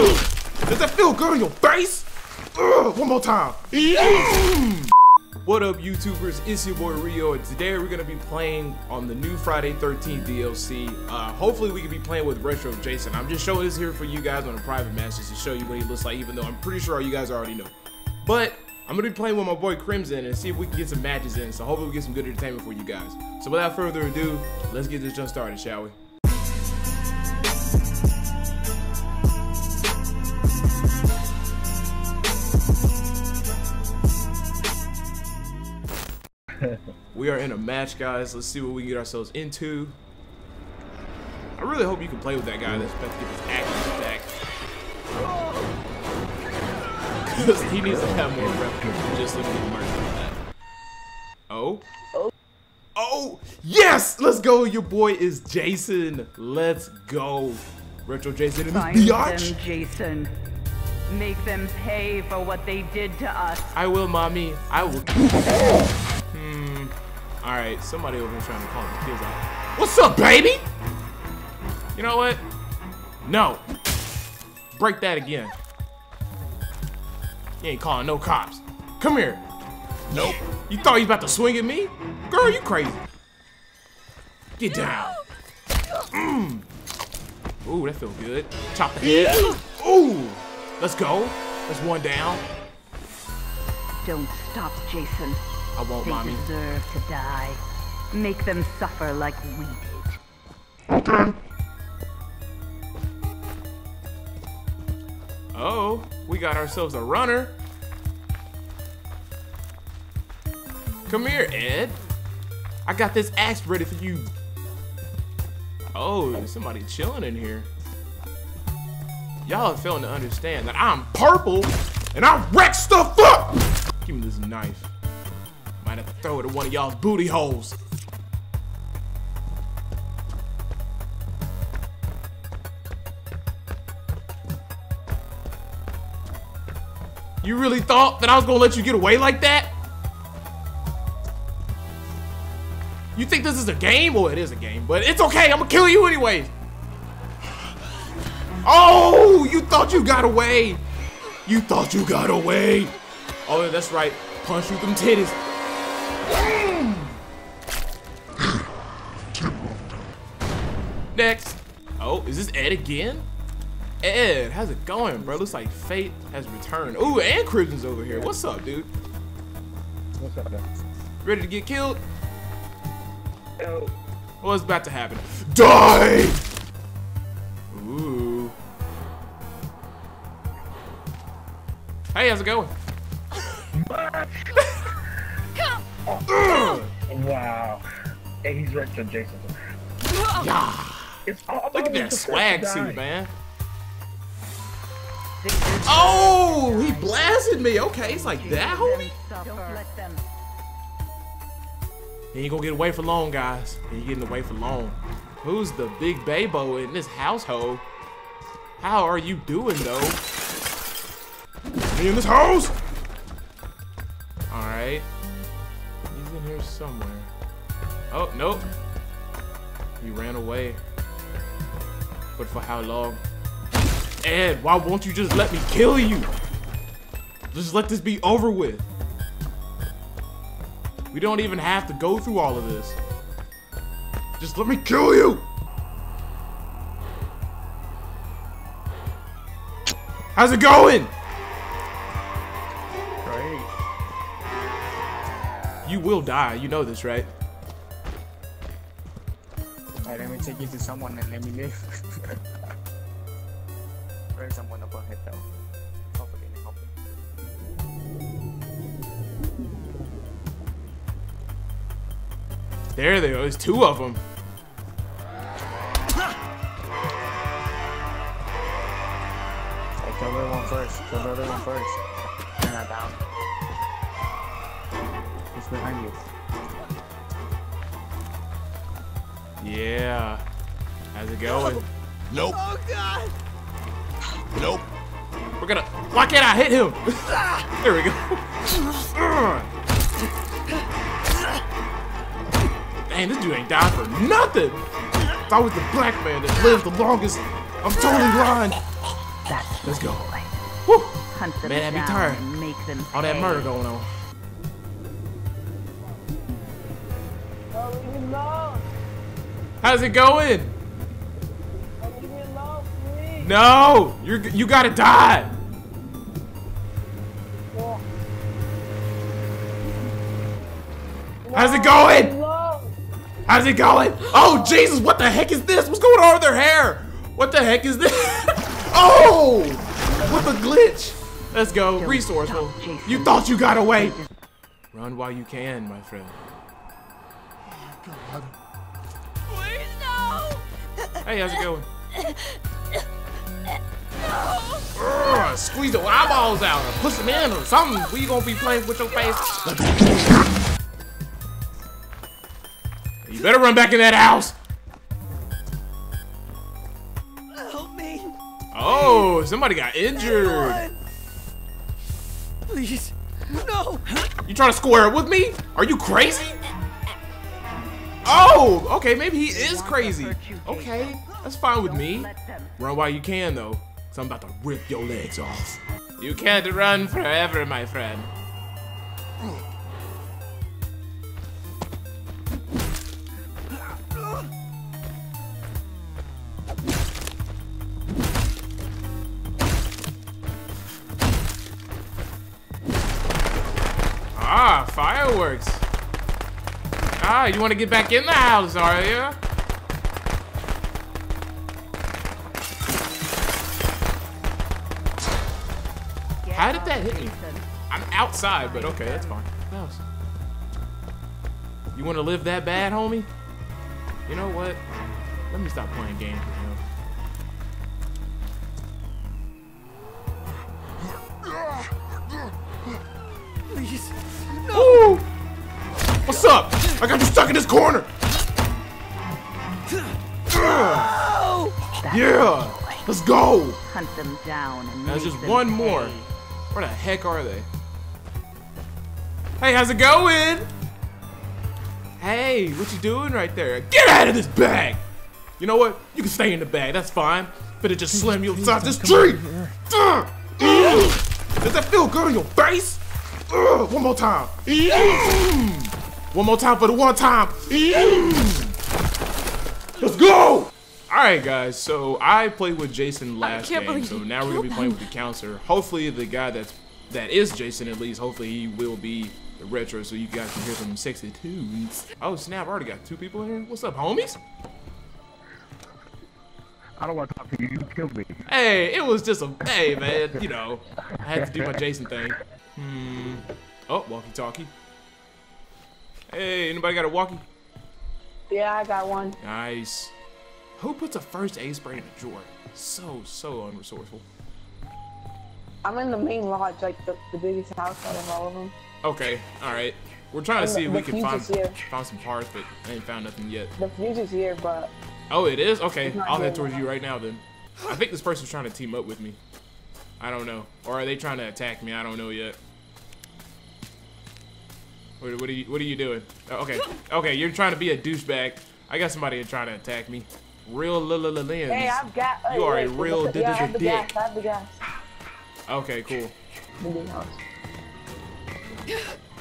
Does that feel good on your face? Ugh, one more time. What up, YouTubers? It's your boy Ryo, and today we're gonna be playing on the new Friday 13th DLC. Uh, hopefully, we can be playing with Retro Jason. I'm just showing this here for you guys on a private match just to show you what he looks like, even though I'm pretty sure all you guys already know. But I'm gonna be playing with my boy Crimson and see if we can get some matches in. So hopefully, we get some good entertainment for you guys. So without further ado, let's get this jump started, shall we? Match, guys. Let's see what we can get ourselves into. I really hope you can play with that guy that's about to get his actions back. Because he needs to have more rep than just looking at mercy on that. Oh? Oh. Oh! Yes! Let's go! Your boy is Jason. Let's go. Retro Jason in Find the biatch. them, Jason. Make them pay for what they did to us. I will, mommy. I will. hmm. All right. Somebody over here trying to call the kids out. What's up, baby? You know what? No. Break that again. You ain't calling no cops. Come here. Nope. You thought you was about to swing at me? Girl, you crazy. Get down. Mm. Ooh, that feels good. Chop the head. Ooh. Let's go. That's one down. Don't stop, Jason. I won't, They mommy. deserve to die. Make them suffer like we did. Oh, we got ourselves a runner. Come here, Ed. I got this axe ready for you. Oh, there's somebody chilling in here. Y'all are failing to understand that I'm purple and I wreck stuff up. Give me this knife. Throw it at one of y'all's booty holes. You really thought that I was gonna let you get away like that? You think this is a game? Well, it is a game, but it's okay. I'm gonna kill you anyways. Oh, you thought you got away. You thought you got away. Oh, that's right. Punch you them titties. Next. Oh, is this Ed again? Ed, how's it going, bro? Looks like fate has returned. Ooh, and Crimson's over here. What's up, dude? What's up, man? Ready to get killed? Yo. What's about to happen? Die! Ooh. Hey, how's it going? Ugh. Wow. Hey, he's retro Jason. Yeah. It's Look at that swag suit, man. Oh, he blasted me. Okay, it's like that, homie. Don't let them. He ain't gonna get away for long, guys. He ain't getting away for long. Who's the big babo in this household? How are you doing, though? Me in this house? Alright. He's in here somewhere. Oh, nope. He ran away. But for how long? Ed, why won't you just let me kill you? Just let this be over with. We don't even have to go through all of this. Just let me kill you! How's it going? Great. You will die, you know this, right? Alright, let me take you to someone and let me live. There's someone up ahead though. Hopefully, hopefully. There they are, there's two of them. Hey, kill the other one first. Kill the other one first. You're not down. He's behind you. Yeah. How's it going? Nope. Oh god! Nope. We're gonna. Why can't I hit him? there we go. Dang, this dude ain't died for nothing. If I was the black man that lived the longest, I'm totally lying. That's Let's go. boy. Whew. Hunt them Man, I'd be tired. make them All that murder going on. How's it going? No, you're you gotta die. How's it going? How's it going? Oh Jesus, what the heck is this? What's going on with their hair? What the heck is this? oh, what the glitch? Let's go, resourceful. You thought you got away. Run while you can, my friend. Please, no! Hey, how's it going? Ugh, squeeze your eyeballs out or push them in or something. We gonna be playing with your face. You better run back in that house. Help me! Oh, somebody got injured. Anyone! Please, no! You trying to square it with me? Are you crazy? Oh, okay, maybe he is crazy. Okay, that's fine with me. Run while you can, though, because I'm about to rip your legs off. You can't run forever, my friend. Ah, fireworks. Ah, you want to get back in the house, are you? Get How did that hit me? I'm outside, but okay, that's fine. House. You want to live that bad, homie? You know what? Let me stop playing games with you. Please, Ooh! What's up? I got you stuck in this corner. no! Yeah, let's go. Hunt them down and There's just one pay. more. Where the heck are they? Hey, how's it going? Hey, what you doing right there? Get out of this bag! You know what? You can stay in the bag. That's fine. Better just slam you inside this tree. Ugh. Ugh. Does that feel good on your face? Ugh. One more time. One more time for the one time. Let's go! Alright guys, so I played with Jason last can't game, so now we're gonna be playing with the counselor. Hopefully the guy that's that is Jason at least, hopefully he will be the retro so you guys can hear some sexy tunes. Oh snap, I already got two people in here. What's up, homies? I don't want to talk to you. You killed me. Hey, it was just a hey man, you know. I had to do my Jason thing. Hmm. Oh, walkie talkie. Hey, anybody got a walkie? Yeah, I got one. Nice. Who puts a first aid spray in a drawer? So, so unresourceful. I'm in the main lodge, like the, the biggest house out of all of them. Okay, alright. We're trying to And see if the we can find, here. find some parts, but I ain't found nothing yet. The fuse is here, but Oh, it is? Okay, I'll head towards you right now then. I think this person's trying to team up with me. I don't know. Or are they trying to attack me? I don't know yet. What, what are you What are you doing? Oh, okay, okay, you're trying to be a douchebag. I got somebody trying to attack me. Real la hey, I've got. You are a real look at- Yeah, I have the dick. gas. I have the gas. Okay, cool. The big house.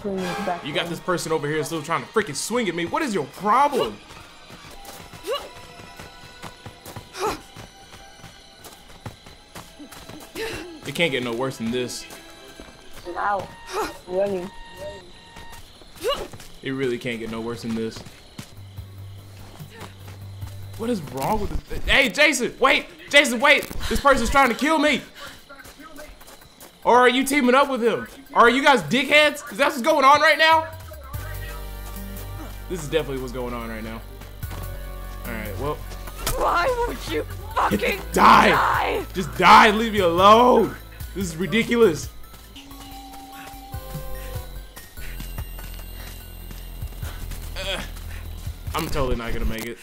Bring back You got this person over here still trying to freaking swing at me. What is your problem? It can't get no worse than this. Ow. Running. It really can't get no worse than this. What is wrong with this? Hey, Jason, wait! Jason, wait! This person's trying to kill me! Or are you teaming up with him? Or are you guys dickheads? Is that what's going on right now? This is definitely what's going on right now. Alright, well, Why won't you fucking die! die? Just die and leave me alone! This is ridiculous. I'm totally not gonna make it.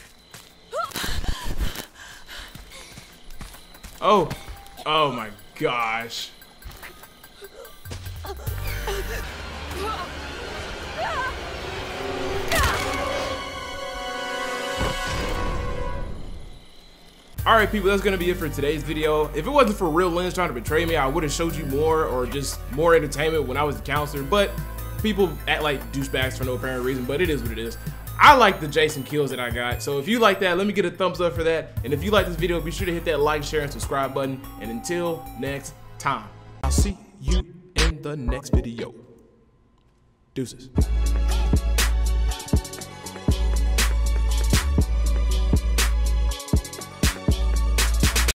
Oh, oh my gosh. Alright people, that's gonna be it for today's video. If it wasn't for real Lens trying to betray me, I would have showed you more or just more entertainment when I was the counselor, but people act like douchebags for no apparent reason, but it is what it is. I like the Jason kills that I got, so if you like that, let me get a thumbs up for that. And if you like this video, be sure to hit that like, share, and subscribe button. And until next time, I'll see you in the next video. Deuces.